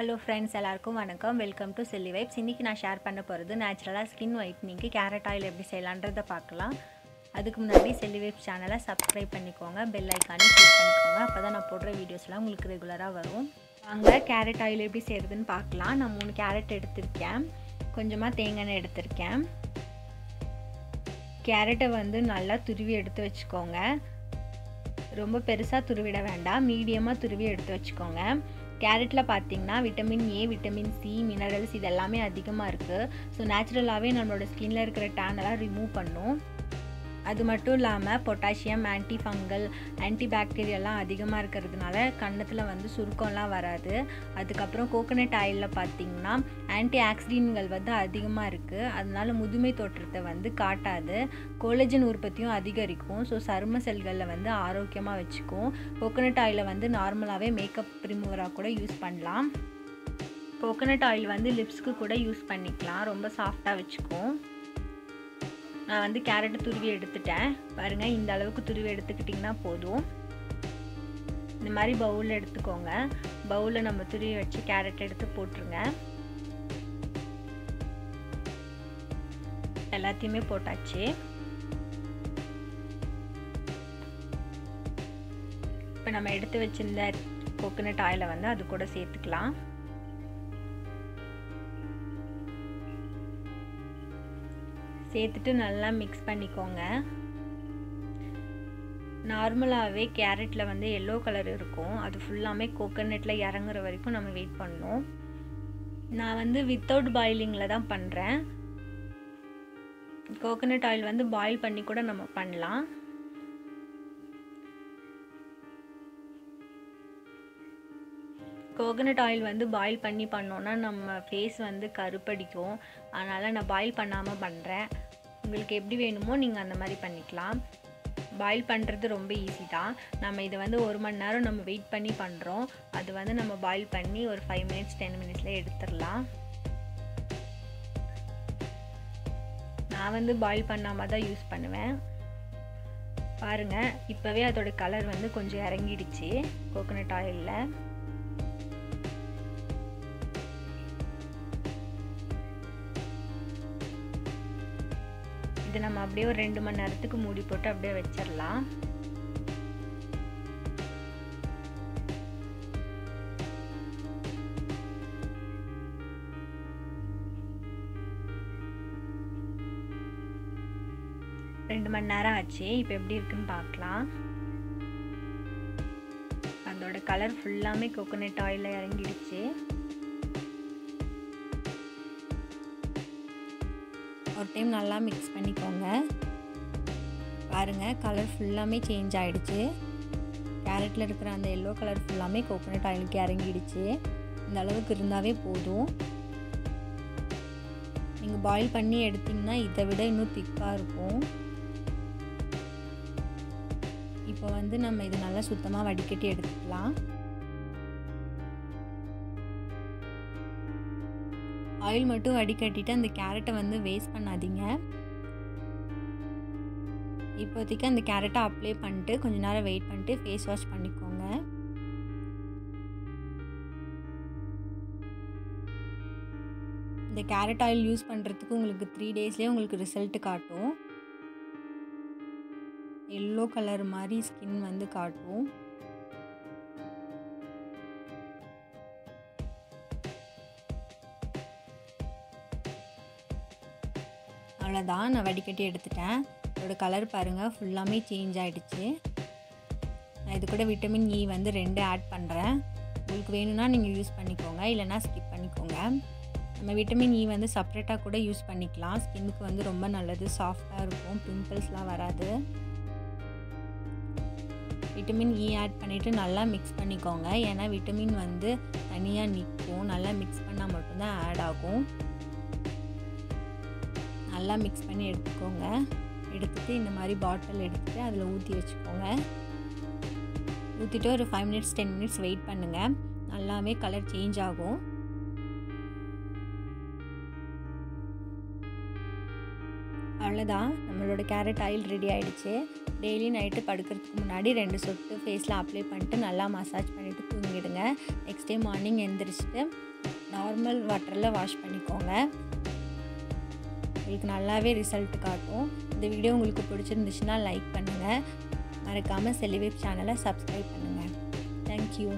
Hello friends எல்லாருக்கும் வணக்கம். Welcome to Selli vibes இன்றைக்கி நான் ஷேர் பண்ண போகிறது நேச்சுரலாக ஸ்கின் ஒயிட்னிங்க்கு கேரட் ஆயில் எப்படி செய்யலான்றதை பார்க்கலாம். அதுக்கு முன்னாடி செல்லி வைப்ஸ் சேனலை சப்ஸ்கிரைப் பண்ணிக்கோங்க. பெல் ஐக்கானே கிளிக் பண்ணிக்கோங்க. அப்போ தான் நான் போடுற வீடியோஸ்லாம் உங்களுக்கு ரெகுலராக வரும். வாங்க கேரட் ஆயில் எப்படி செய்கிறதுன்னு பார்க்கலாம். நான் மூணு கேரட் எடுத்திருக்கேன். கொஞ்சமாக தேங்காய் எண்ணெய் எடுத்திருக்கேன். கேரட்டை வந்து நல்லா துருவி எடுத்து வச்சுக்கோங்க. ரொம்ப பெருசாக துருவிட வேண்டாம். மீடியமாக துருவி எடுத்து வச்சுக்கோங்க. கேரட்டில் பார்த்தீங்கன்னா vitamin A vitamin C minerals இது எல்லாமே அதிகமாக இருக்குது ஸோ நேச்சுரலாகவே நம்மளோட ஸ்கின்னில் இருக்கிற டேனெல்லாம் ரிமூவ் பண்ணும். அது மட்டும் இல்லாமல் பொட்டாசியம் ஆன்டி ஃபங்கல் ஆன்டி பாக்டீரியெல்லாம் அதிகமாக இருக்கிறதுனால கன்னத்தில் வந்து சுருக்கம்லாம் வராது. அதுக்கப்புறம் கோகோனட் ஆயிலில் பார்த்திங்கன்னா ஆன்டி ஆக்சிடென்ட்கள் வந்து அதிகமாக இருக்குது அதனால முதுமை தோற்றத்தை வந்து காட்டாது. கோலஜன் உற்பத்தியும் அதிகரிக்கும். ஸோ சரும செல்களில் வந்து ஆரோக்கியமாக வச்சுக்கும். கோகோனட் ஆயிலை வந்து நார்மலாகவே மேக்கப் ரிமூவராக கூட யூஸ் பண்ணலாம். கோகோனட் ஆயில் வந்து லிப்ஸ்க்கு கூட யூஸ் பண்ணிக்கலாம். ரொம்ப சாஃப்டாக வச்சுக்கும். நான் வந்து கேரட்டை துருவி எடுத்துட்டேன். பாருங்கள் இந்த அளவுக்கு துருவி எடுத்துக்கிட்டிங்கன்னா போதும். இந்த மாதிரி பவுலில் எடுத்துக்கோங்க. பவுலில் நம்ம துருவி வச்சு கேரட் எடுத்து போட்டுருங்க. எல்லாத்தையுமே போட்டாச்சு. இப்போ நம்ம எடுத்து வச்சிருந்த கோகனட் ஆயிலை வந்து அது கூட சேர்த்துக்கலாம். சேர்த்துட்டு நல்லா மிக்ஸ் பண்ணிக்கோங்க. நார்மலாகவே கேரட்டில் வந்து எல்லோ கலர் இருக்கும். அது ஃபுல்லாமே கோகோனட்டில் இறங்குற வரைக்கும் நம்ம வெயிட் பண்ணணும். நான் வந்து வித்தவுட் பாயிலிங்கில் தான் பண்ணுறேன் கோகோனட் ஆயில் வந்து பாயில் பண்ணி கூட நம்ம பண்ணலாம். கோகனட் ஆயில் வந்து பாயில் பண்ணி பண்ணோன்னா நம்ம ஃபேஸ் வந்து கருப்படிக்கும். அதனால் நான் பாயில் பண்ணாமல் பண்ணுறேன் உங்களுக்கு எப்படி வேணுமோ நீங்கள் அந்த மாதிரி பண்ணிக்கலாம். பாயில் பண்ணுறது ரொம்ப ஈஸி தான். நம்ம இதை வந்து ஒரு மணி நேரம் நம்ம வெயிட் பண்ணி பண்ணுறோம் அது வந்து நம்ம பாயில் பண்ணி ஒரு ஃபைவ் மினிட்ஸ் டென் மினிட்ஸில் எடுத்துடலாம். நான் வந்து பாயில் பண்ணாமல் தான் யூஸ் பண்ணுவேன். பாருங்கள் இப்போவே அதோட கலர் வந்து கொஞ்சம் இறங்கிடுச்சு கோகோனட் ஆயிலில் இது நம்ம அப்படியே ஒரு ரெண்டு மணி நேரத்துக்கு மூடி போட்டு அப்படியே வச்சிடலாம். ரெண்டு மணி நேரம் ஆச்சு. இப்போ எப்படி இருக்குன்னு பார்க்கலாம். அதோட கலர் ஃபுல்லாமே கோகோனட் ஆயிலில் இறங்கிடுச்சு. ஒரு டைம் நல்லா மிக்ஸ் பண்ணிக்கோங்க. பாருங்கள் கலர் ஃபுல்லாமே சேஞ்ச் ஆகிடுச்சு கேரட்டில் இருக்கிற அந்த எல்லோ கலர் ஃபுல்லாமே கோகோனட் ஆயிலுக்கு இறங்கிடுச்சு. இந்த அளவுக்கு இருந்தாவே போதும். நீங்கள் பாயில் பண்ணி எடுத்திங்கன்னா இதை விட இன்னும் திக்காக இருக்கும். இப்போ வந்து நம்ம இது நல்லா சுத்தமாக வடிகட்டி எடுத்துக்கலாம். ஆயில் மட்டும் வடிகட்டிட்டு அந்த கேரட்டை வந்து வேஸ்ட் பண்ணாதீங்க. இப்போதைக்கு அந்த கேரட்டை அப்ளை பண்ணிட்டு கொஞ்ச நேரம் வெயிட் பண்ணிட்டு ஃபேஸ் வாஷ் பண்ணிக்கோங்க. இந்த கேரட் ஆயில் யூஸ் பண்ணுறதுக்கு உங்களுக்கு த்ரீ டேஸ்லேயே உங்களுக்கு ரிசல்ட் காட்டும். எல்லோ கலர் மாதிரி ஸ்கின் வந்து காட்டும். அவ்வளோதான் நான் வடிகட்டி எடுத்துட்டேன். இதோட கலர் பாருங்கள் ஃபுல்லாமே சேஞ்ச் ஆகிடுச்சு நான் இது கூட விட்டமின் இ e வந்து ரெண்டு ஆட் பண்ணுறேன் உங்களுக்கு வேணும்னா நீங்கள் யூஸ் பண்ணிக்கோங்க இல்லைனா ஸ்கிப் பண்ணிக்கோங்க. நம்ம விட்டமின் இ e வந்து செப்ரேட்டாக கூட யூஸ் பண்ணிக்கலாம். ஸ்கின்னுக்கு வந்து ரொம்ப நல்லது சாஃப்டாக இருக்கும் பிம்பிள்ஸ்லாம் வராது. விட்டமின் இ e ஆட் பண்ணிவிட்டு நல்லா மிக்ஸ் பண்ணிக்கோங்க. ஏன்னா விட்டமின் வந்து தனியாக நிற்கும் நல்லா மிக்ஸ் பண்ணால் மட்டும்தான் ஆட் ஆகும். நல்லா மிக்ஸ் பண்ணி எடுத்துக்கோங்க. எடுத்துகிட்டு இந்த மாதிரி பாட்டில் எடுத்துகிட்டு அதில் ஊற்றி வச்சுக்கோங்க. ஊற்றிட்டு ஒரு five minutes ten minutes wait பண்ணுங்கள் நல்லாவே கலர் சேஞ்ச் ஆகும். அவ்வளோதான் நம்மளோட கேரட் ஆயில் ரெடி ஆகிடுச்சு டெய்லி நைட்டு படுக்கிறதுக்கு முன்னாடி ரெண்டு சொட்டு ஃபேஸில் அப்ளை பண்ணிட்டு நல்லா மசாஜ் பண்ணிவிட்டு தூங்கிடுங்க. நெக்ஸ்ட் டே மார்னிங் எந்திரிச்சிட்டு நார்மல் வாட்டரில் வாஷ் பண்ணிக்கோங்க. உங்களுக்கு நல்லாவே ரிசல்ட் காட்டும். இந்த வீடியோ உங்களுக்கு பிடிச்சிருந்துச்சுன்னா லைக் பண்ணுங்கள் மறக்காமல் செலிவேப் சேனலை சப்ஸ்கிரைப் பண்ணுங்கள் தேங்க்யூ